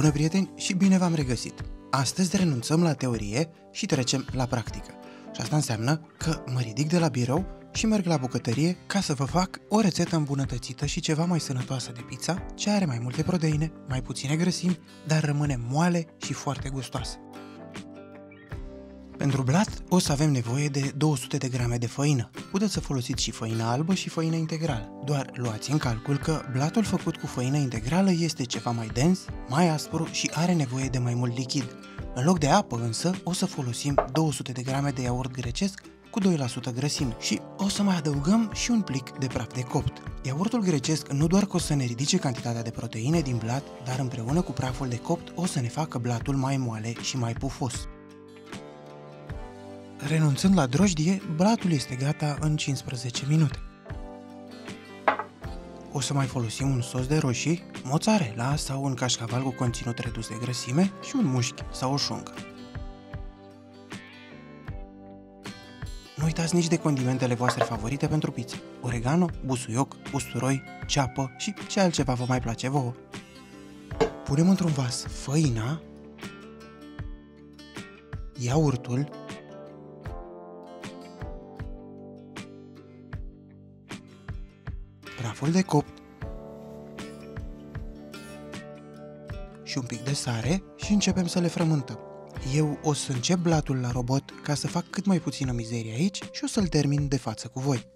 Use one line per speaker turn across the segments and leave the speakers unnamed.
Bună prieteni și bine v-am regăsit! Astăzi renunțăm la teorie și trecem la practică. Și asta înseamnă că mă ridic de la birou și merg la bucătărie ca să vă fac o rețetă îmbunătățită și ceva mai sănătoasă de pizza, ce are mai multe proteine, mai puține grăsimi, dar rămâne moale și foarte gustoasă. Pentru blat o să avem nevoie de 200 de grame de făină. Puteți să folosiți și făină albă și făină integrală. Doar luați în calcul că blatul făcut cu făină integrală este ceva mai dens, mai aspru și are nevoie de mai mult lichid. În loc de apă însă o să folosim 200 de grame de iaurt grecesc cu 2% grăsime și o să mai adăugăm și un plic de praf de copt. Iaurtul grecesc nu doar că o să ne ridice cantitatea de proteine din blat, dar împreună cu praful de copt o să ne facă blatul mai moale și mai pufos. Renunțând la drojdie, blatul este gata în 15 minute. O să mai folosim un sos de roșii, mozzarella sau un cașcaval cu conținut redus de grăsime și un mușchi sau o șuncă. Nu uitați nici de condimentele voastre favorite pentru pizza. Oregano, busuioc, usturoi, ceapă și ce altceva vă mai place vouă. Punem într-un vas făina, iaurtul, praful de copt și un pic de sare și începem să le frământăm. Eu o să încep blatul la robot ca să fac cât mai puțină mizerie aici și o să-l termin de față cu voi.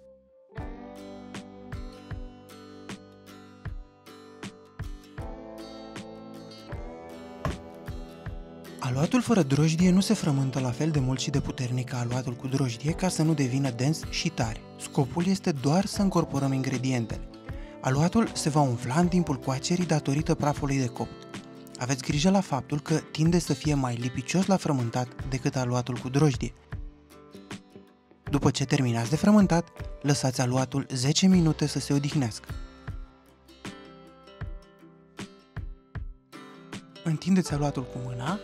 Aluatul fără drojdie nu se frământă la fel de mult și de puternic ca aluatul cu drojdie ca să nu devină dens și tare. Scopul este doar să încorporăm ingredientele. Aluatul se va umfla în timpul coacerii datorită prafului de copt. Aveți grijă la faptul că tinde să fie mai lipicios la frământat decât aluatul cu drojdie. După ce terminați de frământat, lăsați aluatul 10 minute să se odihnească. Întindeți aluatul cu mâna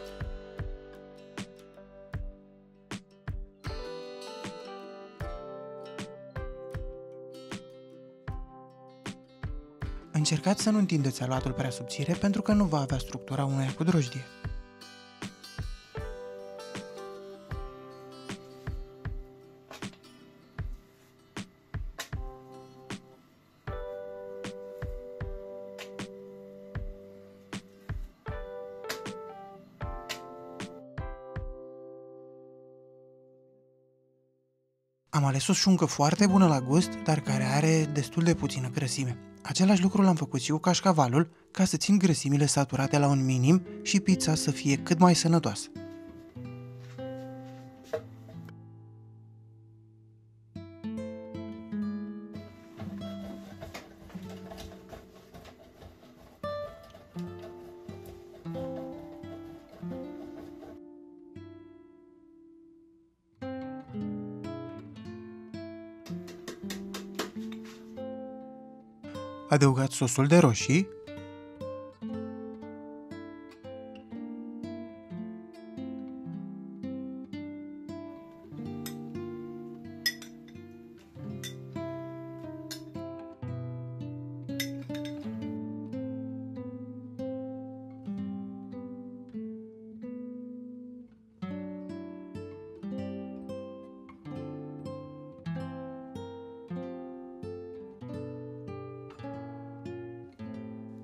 Încercați să nu întindeți aluatul prea subțire pentru că nu va avea structura unuia cu drojdie. Am ales o șuncă foarte bună la gust, dar care are destul de puțină grăsime. Același lucru l-am făcut și cu cașcavalul, ca să țin grăsimile saturate la un minim și pizza să fie cât mai sănătoasă. Adăugați sosul de roșii,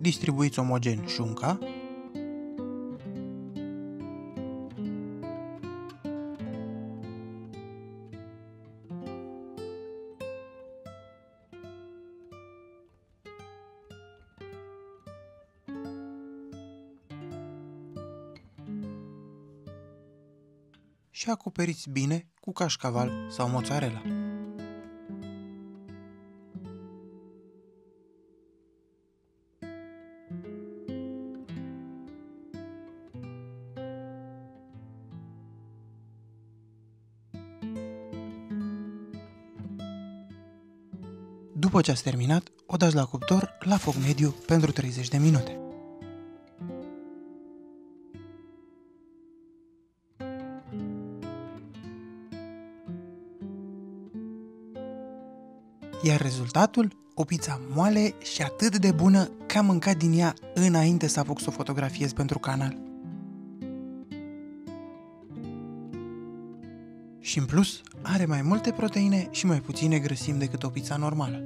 distribuiți omogen șunca, și acoperiți bine cu cașcaval sau mozzarella. După ce ați terminat, o dați la cuptor la foc mediu pentru 30 de minute. Iar rezultatul o pizza moale și atât de bună că am mâncat din ea înainte să apuc să o fotografiez pentru canal. Și în plus, are mai multe proteine și mai puține grăsimi decât o pizza normală.